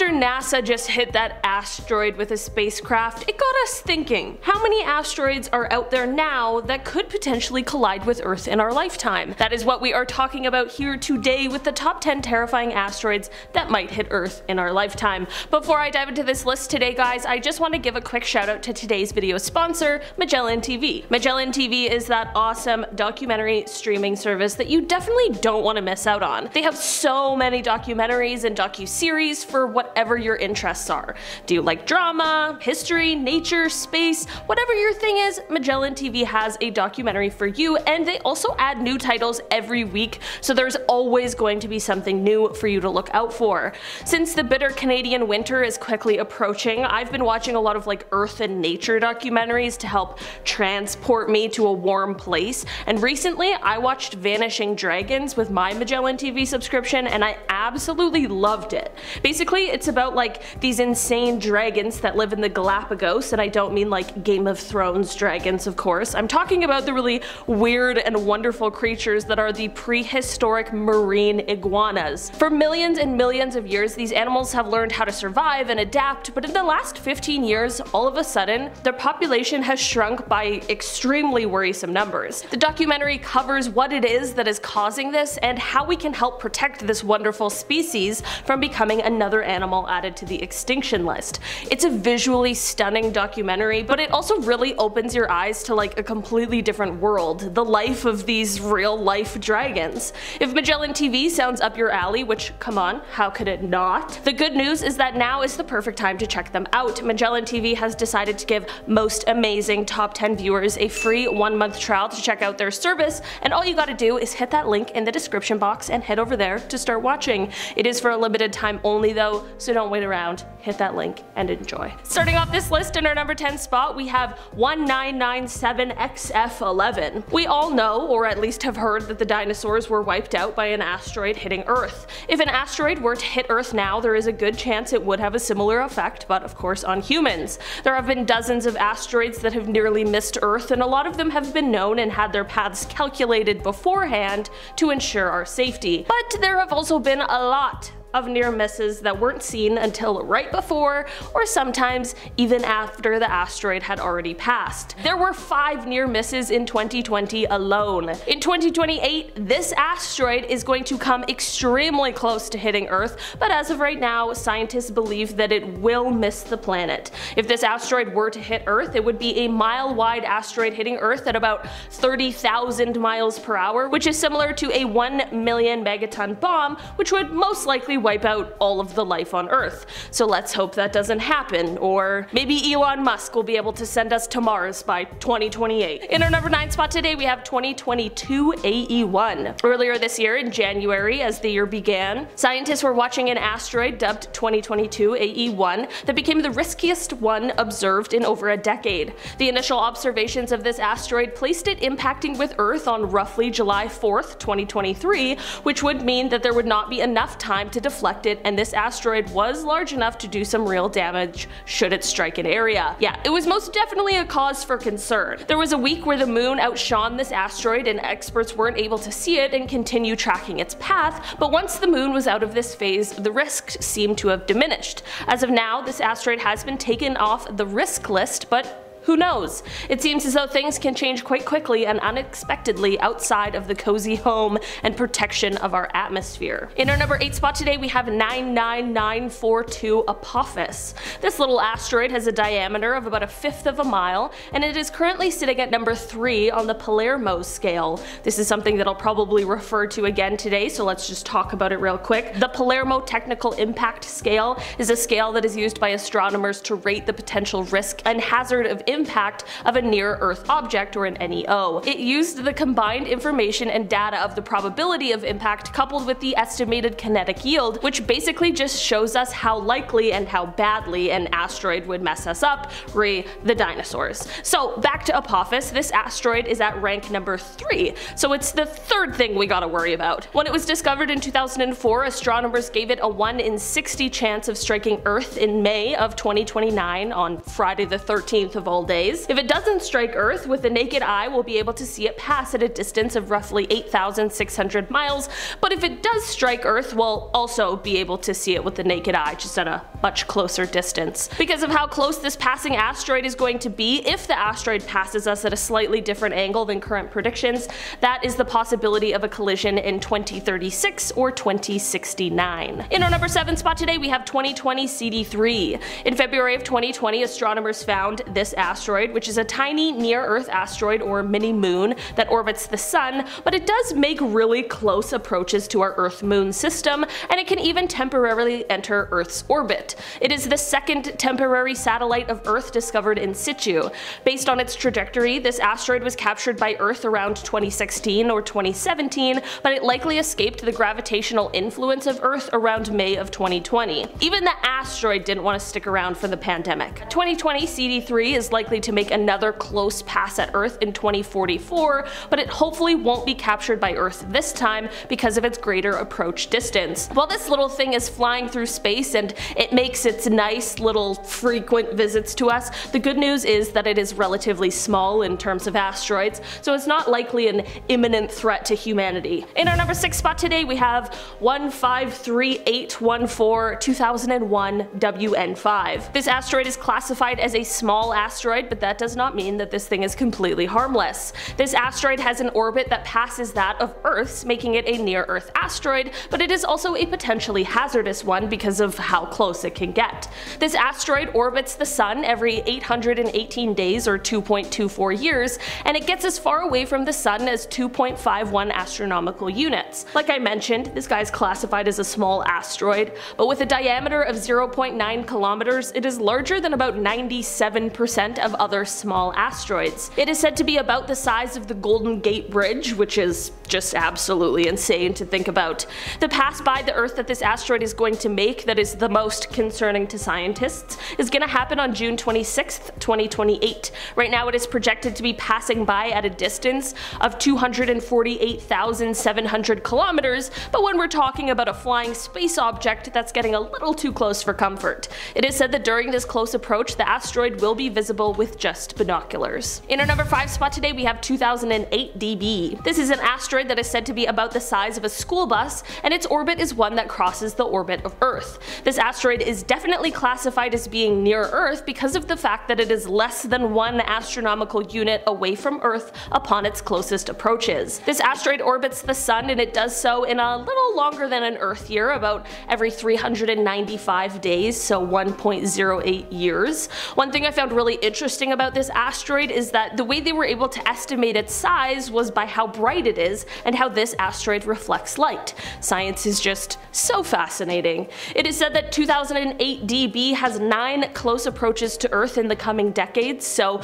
After NASA just hit that asteroid with a spacecraft, it got us thinking, how many asteroids are out there now that could potentially collide with Earth in our lifetime? That is what we are talking about here today with the top 10 terrifying asteroids that might hit Earth in our lifetime. Before I dive into this list today guys, I just want to give a quick shout out to today's video sponsor, Magellan TV. Magellan TV is that awesome documentary streaming service that you definitely don't want to miss out on. They have so many documentaries and docu-series for whatever your interests are. Do you like drama, history, nature, space, whatever your thing is, Magellan TV has a documentary for you and they also add new titles every week so there's always going to be something new for you to look out for. Since the bitter Canadian winter is quickly approaching, I've been watching a lot of like earth and nature documentaries to help transport me to a warm place and recently I watched Vanishing Dragons with my Magellan TV subscription and I absolutely loved it. Basically it's about like these insane dragons that live in the Galapagos and I don't mean like Game of Thrones dragons of course. I'm talking about the really weird and wonderful creatures that are the prehistoric marine iguanas. For millions and millions of years these animals have learned how to survive and adapt but in the last 15 years all of a sudden their population has shrunk by extremely worrisome numbers. The documentary covers what it is that is causing this and how we can help protect this wonderful species from becoming another animal added to the extinction list. It's a visually stunning documentary, but it also really opens your eyes to like a completely different world, the life of these real life dragons. If Magellan TV sounds up your alley, which come on, how could it not? The good news is that now is the perfect time to check them out. Magellan TV has decided to give most amazing top 10 viewers a free one month trial to check out their service, and all you gotta do is hit that link in the description box and head over there to start watching. It is for a limited time only though, so don't wait around, hit that link and enjoy. Starting off this list in our number 10 spot, we have 1997XF11. We all know, or at least have heard, that the dinosaurs were wiped out by an asteroid hitting Earth. If an asteroid were to hit Earth now, there is a good chance it would have a similar effect, but of course on humans. There have been dozens of asteroids that have nearly missed Earth, and a lot of them have been known and had their paths calculated beforehand to ensure our safety. But there have also been a lot of near misses that weren't seen until right before or sometimes even after the asteroid had already passed. There were 5 near misses in 2020 alone. In 2028, this asteroid is going to come extremely close to hitting Earth, but as of right now, scientists believe that it will miss the planet. If this asteroid were to hit Earth, it would be a mile-wide asteroid hitting Earth at about 30,000 miles per hour, which is similar to a 1 million megaton bomb, which would most likely wipe out all of the life on Earth. So let's hope that doesn't happen, or maybe Elon Musk will be able to send us to Mars by 2028. In our number 9 spot today we have 2022 AE1. Earlier this year in January as the year began, scientists were watching an asteroid dubbed 2022 AE1 that became the riskiest one observed in over a decade. The initial observations of this asteroid placed it impacting with Earth on roughly July 4th, 2023, which would mean that there would not be enough time to deflect it and this asteroid was large enough to do some real damage should it strike an area. Yeah, it was most definitely a cause for concern. There was a week where the moon outshone this asteroid and experts weren't able to see it and continue tracking its path, but once the moon was out of this phase, the risk seemed to have diminished. As of now, this asteroid has been taken off the risk list, but who knows? It seems as though things can change quite quickly and unexpectedly outside of the cozy home and protection of our atmosphere. In our number 8 spot today we have 99942 Apophis. This little asteroid has a diameter of about a fifth of a mile and it is currently sitting at number 3 on the Palermo scale. This is something that I'll probably refer to again today so let's just talk about it real quick. The Palermo Technical Impact Scale is a scale that is used by astronomers to rate the potential risk and hazard of impact of a near-Earth object or an NEO. It used the combined information and data of the probability of impact coupled with the estimated kinetic yield, which basically just shows us how likely and how badly an asteroid would mess us up, re the dinosaurs. So back to Apophis, this asteroid is at rank number 3, so it's the third thing we gotta worry about. When it was discovered in 2004, astronomers gave it a 1 in 60 chance of striking Earth in May of 2029 on Friday the 13th of all normal days. If it doesn't strike Earth, with the naked eye we'll be able to see it pass at a distance of roughly 8,600 miles, but if it does strike Earth, we'll also be able to see it with the naked eye, just at a much closer distance. Because of how close this passing asteroid is going to be, if the asteroid passes us at a slightly different angle than current predictions, that is the possibility of a collision in 2036 or 2069. In our number 7 spot today we have 2020 CD3. In February of 2020 astronomers found this asteroid which is a tiny near-Earth asteroid or mini-moon that orbits the sun, but it does make really close approaches to our Earth-Moon system and it can even temporarily enter Earth's orbit. It is the second temporary satellite of Earth discovered in situ. Based on its trajectory, this asteroid was captured by Earth around 2016 or 2017, but it likely escaped the gravitational influence of Earth around May of 2020. Even the asteroid didn't want to stick around for the pandemic. 2020 CD3 is likely to make another close pass at Earth in 2044, but it hopefully won't be captured by Earth this time because of its greater approach distance. While this little thing is flying through space and it makes its nice little frequent visits to us, the good news is that it is relatively small in terms of asteroids, so it's not likely an imminent threat to humanity. In our number 6 spot today we have 153814 2001 WN5. This asteroid is classified as a small asteroid, but that does not mean that this thing is completely harmless. This asteroid has an orbit that passes that of Earth's, making it a near-Earth asteroid, but it is also a potentially hazardous one because of how close it can get. This asteroid orbits the sun every 818 days or 2.24 years, and it gets as far away from the sun as 2.51 astronomical units. Like I mentioned, this guy is classified as a small asteroid, but with a diameter of 0.9 kilometers, it is larger than about 97% of other small asteroids. It is said to be about the size of the Golden Gate Bridge, which is just absolutely insane to think about. The pass by the Earth that this asteroid is going to make that is the most concerning to scientists is going to happen on June 26, 2028. Right now it is projected to be passing by at a distance of 248,700 kilometers, but when we're talking about a flying space object, that's getting a little too close for comfort. It is said that during this close approach, the asteroid will be visible with just binoculars. In our number 5 spot today we have 2008 DB. This is an asteroid that is said to be about the size of a school bus, and its orbit is one that crosses the orbit of Earth. This asteroid is definitely classified as being near Earth because of the fact that it is less than one astronomical unit away from Earth upon its closest approaches. This asteroid orbits the sun and it does so in a little longer than an Earth year, about every 395 days, so 1.08 years. One thing I found really interesting about this asteroid is that the way they were able to estimate its size was by how bright it is and how this asteroid reflects light. Science is just so fascinating. It is said that 2008 DB has 9 close approaches to Earth in the coming decades, so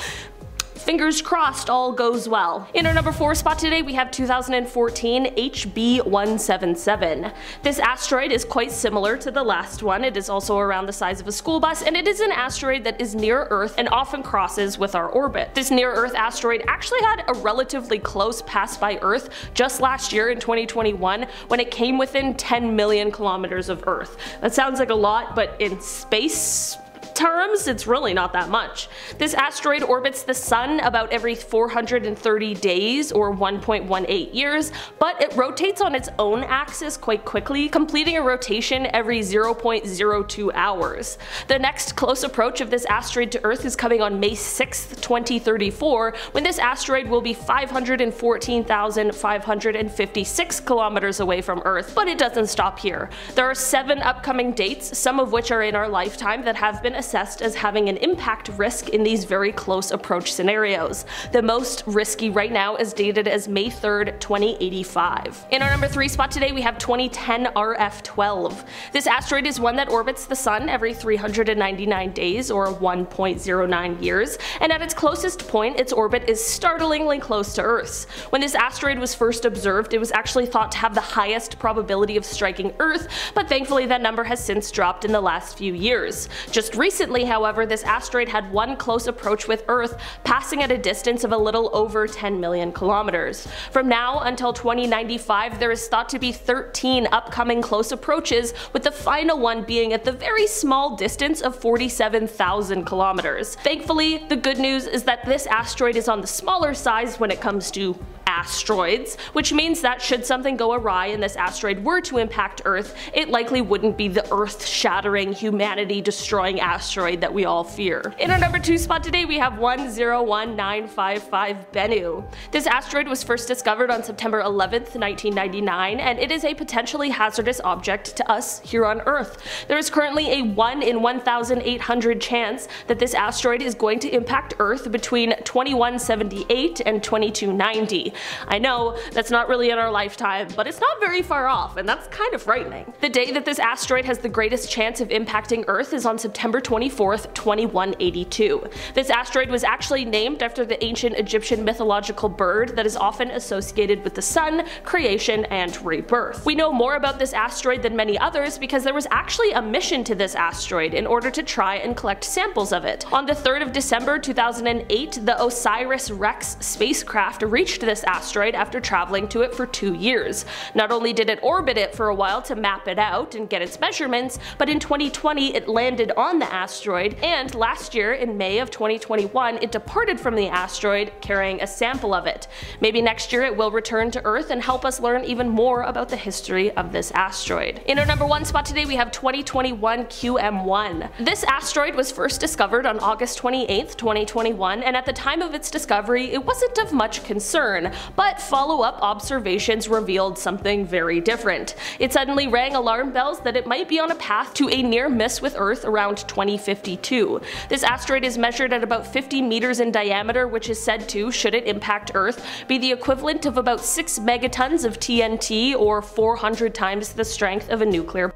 fingers crossed all goes well. In our number 4 spot today we have 2014 HB177. This asteroid is quite similar to the last one, it is also around the size of a school bus and it is an asteroid that is near Earth and often crosses with our orbit. This near Earth asteroid actually had a relatively close pass by Earth just last year in 2021 when it came within 10 million kilometers of Earth. That sounds like a lot but in space terms, it's really not that much. This asteroid orbits the sun about every 430 days or 1.18 years, but it rotates on its own axis quite quickly, completing a rotation every 0.02 hours. The next close approach of this asteroid to Earth is coming on May 6, 2034, when this asteroid will be 514,556 kilometers away from Earth, but it doesn't stop here. There are seven upcoming dates, some of which are in our lifetime, that have been assessed as having an impact risk in these very close approach scenarios. The most risky right now is dated as May 3rd, 2085. In our number 3 spot today we have 2010 RF12. This asteroid is one that orbits the sun every 399 days or 1.09 years, and at its closest point its orbit is startlingly close to Earth's. When this asteroid was first observed it was actually thought to have the highest probability of striking Earth, but thankfully that number has since dropped in the last few years. Just recently Recently, however, this asteroid had one close approach with Earth, passing at a distance of a little over 10 million kilometers. From now until 2095, there is thought to be 13 upcoming close approaches, with the final one being at the very small distance of 47,000 kilometers. Thankfully, the good news is that this asteroid is on the smaller size when it comes to asteroids, which means that should something go awry and this asteroid were to impact Earth, it likely wouldn't be the Earth-shattering, humanity-destroying asteroid that we all fear. In our number 2 spot today we have 101955 Bennu. This asteroid was first discovered on September 11th, 1999, and it is a potentially hazardous object to us here on Earth. There is currently a 1 in 1,800 chance that this asteroid is going to impact Earth between 2178 and 2290. I know that's not really in our lifetime, but it's not very far off, and that's kind of frightening. The day that this asteroid has the greatest chance of impacting Earth is on September 24th, 2182. This asteroid was actually named after the ancient Egyptian mythological bird that is often associated with the sun, creation, and rebirth. We know more about this asteroid than many others because there was actually a mission to this asteroid in order to try and collect samples of it. On the 3rd of December 2008, the OSIRIS-REx spacecraft reached this asteroid after traveling to it for two years. Not only did it orbit it for a while to map it out and get its measurements, but in 2020 it landed on the asteroid, and last year, in May of 2021, it departed from the asteroid carrying a sample of it. Maybe next year it will return to Earth and help us learn even more about the history of this asteroid. In our number one spot today we have 2021 QM1. This asteroid was first discovered on August 28, 2021, and at the time of its discovery it wasn't of much concern, but follow-up observations revealed something very different. It suddenly rang alarm bells that it might be on a path to a near miss with Earth around 2052. This asteroid is measured at about 50 meters in diameter, which is said to, should it impact Earth, be the equivalent of about 6 megatons of TNT or 400 times the strength of a nuclear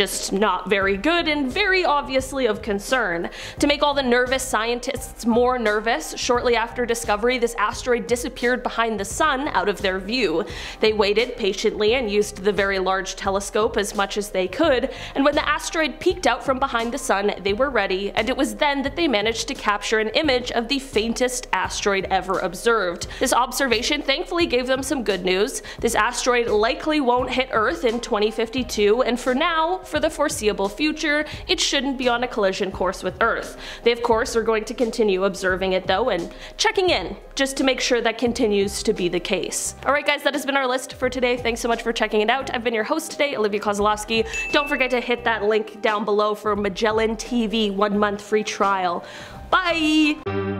just not very good and very obviously of concern. To make all the nervous scientists more nervous, shortly after discovery this asteroid disappeared behind the sun out of their view. They waited patiently and used the very large telescope as much as they could, and when the asteroid peeked out from behind the sun they were ready, and it was then that they managed to capture an image of the faintest asteroid ever observed. This observation thankfully gave them some good news. This asteroid likely won't hit Earth in 2052, and for now for the foreseeable future, it shouldn't be on a collision course with Earth. They of course are going to continue observing it though and checking in, just to make sure that continues to be the case. Alright guys, that has been our list for today. Thanks so much for checking it out. I've been your host today, Olivia Kozlowski. Don't forget to hit that link down below for Magellan TV one month free trial. Bye!